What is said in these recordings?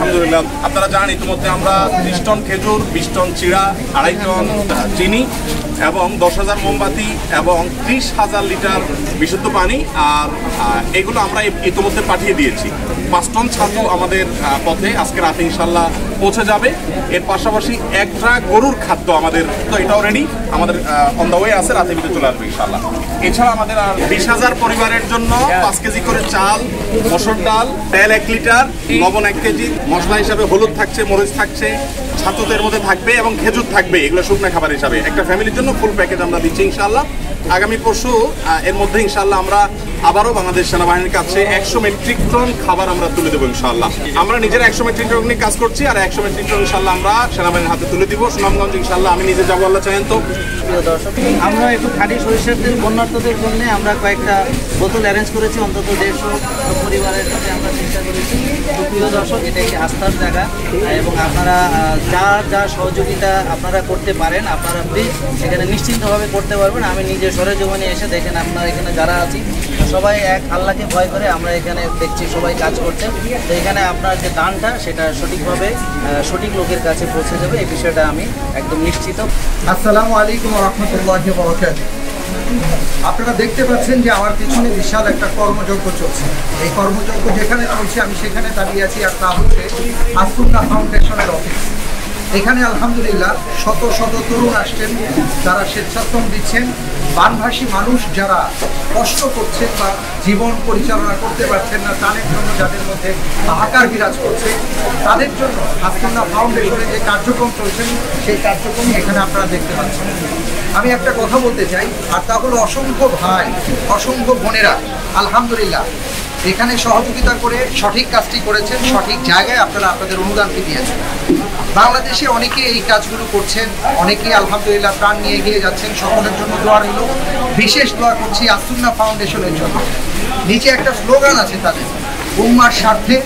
আলহামদুলিল্লাহ, আপনারা জানেন, ইতিমধ্যে আমরা ত্রিশ টন খেজুর, বিশ টন চিড়া, আড়াই টন চিনি এবং দশ হাজার মোমবাতি এবং ত্রিশ হাজার লিটার বিশুদ্ধ পানি আর এগুলো আমরা ইতিমধ্যে পাঠিয়ে দিয়েছি। পাঁচ টন ছাতু আমাদের পথে আজকে রাতে ইনশাল্লাহ পৌঁছে যাবে। এর পাশাপাশি এক ট্রাক গরুর খাদ্য আমাদের, তো এটাও রেডি আমাদের অন দ্য ওয়ে আছে, রাতে ভিতরে চলে আসবে ইনশাল্লাহ এছাড়া আমাদের আর বিশ হাজার পরিবারের জন্য পাঁচ কেজি করে চাল, মসুর ডাল, তেল এক লিটার, লবণ এক কেজি, মশলা হিসাবে হলুদ থাকছে, মরিচ থাকছে, ছাতুতের মধ্যে থাকবে এবং খেজুর থাকবে, এগুলো শুকনো খাবার হিসাবে। একটা ফ্যামিলির জন্য ফুল প্যাকেজ আমরা দিচ্ছি ইনশাল্লাহ আগামী পরশু এর মধ্যে ইনশাল্লাহ আমরা আবারও বাংলাদেশ সেনাবাহিনীর কাছে একশো মেট্রিক টন খাবার আমরা তুলে দেবো ইনশাল্লাহ আমরা নিজেরা একশো মেট্রিক টন নিয়ে কাজ করছি, আর একশো মেট্রিক টন ইনশাল্লাহ আমরা সেনাবাহিনীর হাতে তুলে দিব। সুনামগঞ্জ ইনশাল্লাহ আমি নিজে যাব, আল্লাহ চাহেন তো। দর্শক, আমরা একটু খাঁটি সরিষার বন্যার্থদের জন্য আমরা কয়েকটা বোতল অ্যারেঞ্জ করেছি, অন্তত দেড়শো পরিবারের সাথে আমরা চেষ্টা করেছি। তো প্রিয় দর্শক, এটা একটি আস্থার জায়গা। এবং আপনারা যা যা সহযোগিতা আপনারা করতে পারেন, আপনারা প্লিজ এখানে নিশ্চিন্তভাবে করতে পারবেন। আমি নিজে সরেজমিনে এসে দেখেন আপনারা এখানে যারা আছি সবাই এক আল্লাহকে ভয় করে আমরা এখানে দেখছি সবাই কাজ করছে। তো এখানে আপনার যে দানটা, সেটা সঠিকভাবে সঠিক লোকের কাছে পৌঁছে যাবে এই বিষয়টা আমি একদম নিশ্চিত। আসসালামু আলাইকুম রহমতুল্লাহ আপনারা দেখতে পাচ্ছেন যে আমার পিছনে বিশাল একটা কর্মযজ্ঞ চলছে। এই কর্মযজ্ঞ যেখানে চলছে, আমি সেখানে দাঁড়িয়ে আছি আর তা হচ্ছে আসুন্না ফাউন্ডেশনের অফিস। এখানে আলহামদুলিল্লাহ শত শত তরুণ আসছেন, যারা স্বেচ্ছাশ্রম দিচ্ছেন। বানভাসী মানুষ যারা কষ্ট করছেন বা জীবন পরিচালনা করতে পারছেন না, তাদের জন্য যাদের মধ্যে হাহাকার বিরাজ করছে, তাদের জন্য আসুন্না ফাউন্ডেশনের যে কার্যক্রম চলছে, সেই কার্যক্রম এখানে আপনারা দেখতে পাচ্ছেন। আমি একটা কথা বলতে চাই, আর তা হলো অসংখ্য ভাই, অসংখ্য বোনেরা, আলহামদুলিল্লাহ এখানে সহযোগিতা করে সঠিক কাজটি করেছেন, সঠিক জায়গায় আপনারা আপনাদের অনুদানটি দিয়েছেন। বাংলাদেশে অনেকে এই কাজগুলো করছেন, অনেকেই আলহামদুলিল্লাহ প্রাণ নিয়ে গিয়ে যাচ্ছেন, সকলের জন্য দোয়া রইল। বিশেষ দোয়া করছি আসুন্না ফাউন্ডেশনের জন্য। নিচে একটা স্লোগান আছে তাদের, উম্মার স্বার্থে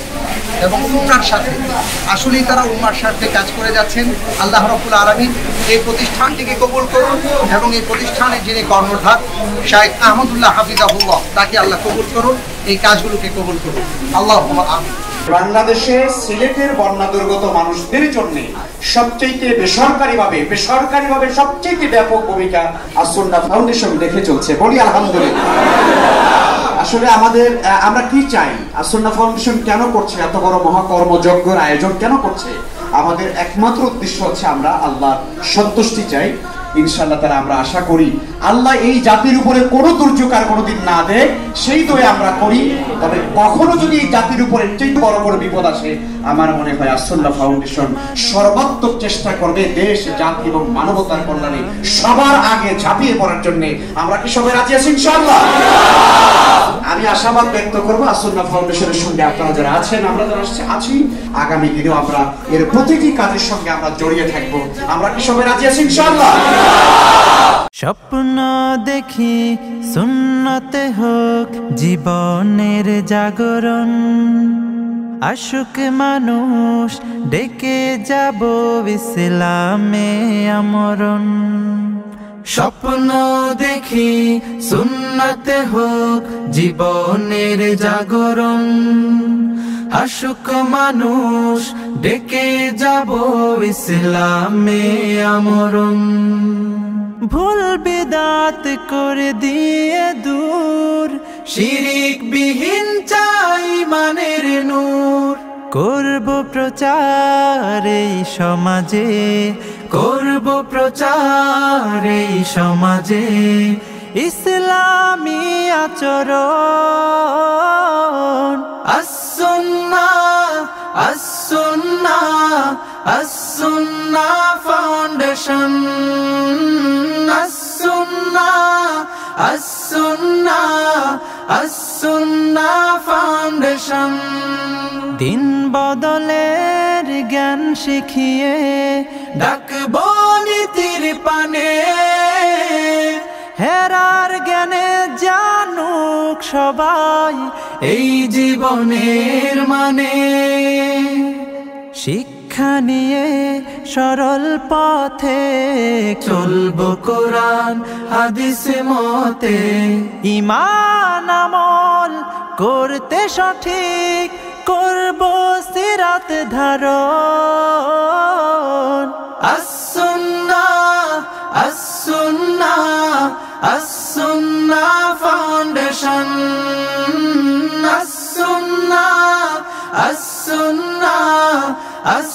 এবং উম্মার সাথে। আসলেই তারা উম্মার স্বার্থে কাজ করে যাচ্ছেন। আল্লাহ রফুল আলমী এই প্রতিষ্ঠানটিকে কবুল করুন এবং এই প্রতিষ্ঠানের যিনি কর্ণধার শাহেদ আহমদুল্লাহ হাফিজাহুল্লাহ, তাকে আল্লাহ কবুল করুন, এই কাজগুলোকে কবুল করুন। আল্লাহ আমিন। বাংলাদেশে সিলেটের বন্যা দুর্গত মানুষদের জন্য সবচেয়ে বেসরকারিভাবে বেসরকারিভাবে সবচেয়ে ব্যাপক ভূমিকা আসন্না ফাউন্ডেশন দেখে চলছে। বলি আলহামদুলিল্লাহ। আসলে আমাদের আমরা কি চাই? আসন্না ফাউন্ডেশন কেন করছে? এত বড় মহাকর্মযজ্ঞের আয়োজন কেন করছে? আমাদের একমাত্র উদ্দেশ্য হচ্ছে আমরা আল্লাহর সন্তুষ্টি চাই। ইনশাল্লাহ তারা আমরা আশা করি আল্লাহ এই জাতির উপরে কোনো দুর্যোগ আর কোনোদিন না দেয় সেই দয়ে আমরা করি। তবে কখনো যদি এই জাতির উপরে চেয়ে বড় বড় বিপদ আসে, আমার মনে হয় আসল্লাহ ফাউন্ডেশন সর্বাত্মক চেষ্টা করবে দেশ, জাতি এবং মানবতার কল্যাণে। সবার আগে ঝাঁপিয়ে পড়ার জন্য। আমরা কি সবাই রাজি আছি ইনশাআল্লাহ? আমি আশাবাদ ব্যক্ত করব আসন্না ফাউন্ডেশনের সঙ্গে। আপনারা যারা আছেন, আমরা যারা আছি। আগামী দিনেও আমরা এর প্রতিটি কাজের সঙ্গে আমরা জড়িয়ে থাকব। আমরা কি সবাই রাজি আছি ইনশাআল্লাহ? স্বপ্ন দেখি সুন্নতে হোক, জীবনের জাগরণ। আশুক মানুষ ডেকে যাব ইসলামে আমরণ। স্বপ্ন দেখি সুন্নতে হোক, জীবনের জাগরণ। আশুক মানুষ, ডেকে যাব ইসলামে আমরণ। ভুল বেদাত করে দিয়ে দূর, শিরিক বিহীন চাই মানের নূর। করব প্রচার এই সমাজে, করব প্রচার এই সমাজে, ইসলামী আচরণ। আসন্না দিন বদলের জ্ঞান শিখিয়ে ডাকবো নীতির পানে। হেরার জ্ঞানে জানুক সবাই এই জীবনের মানে। শিক্ষা সরল পথে চলবো কোরআন, হাদিস, মতে। ইমান আমল করতে সঠিক, করব সিরাত ধারণ। আসুন্না আসুন্না আসুন্না ফাউন্ডেশন আসুন্না আসুন্না আসুন্না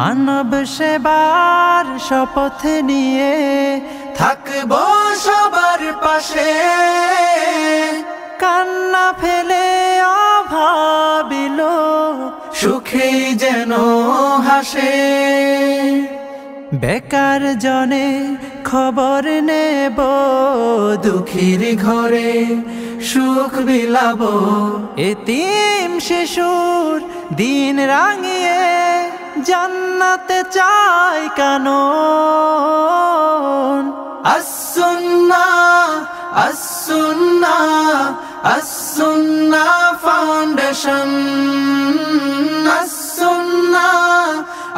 মানব সেবার শপথ নিয়ে থাকব সবার পাশে। কান্না ফেলে অভাবিল, সুখে যেন হাসে। বেকার জনে খবর নেব, দুঃখীর ঘরে সুখ বিলাব এতিম শিশুর দিন রাঙিয়ে জান্নাতে চাই কেন Assunnah Assunnah Assunnah Foundation Assunnah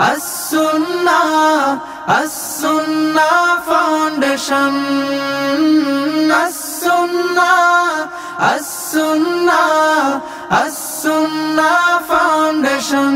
Assunnah Assunnah Foundation Assunnah Assunnah Assunnah Foundation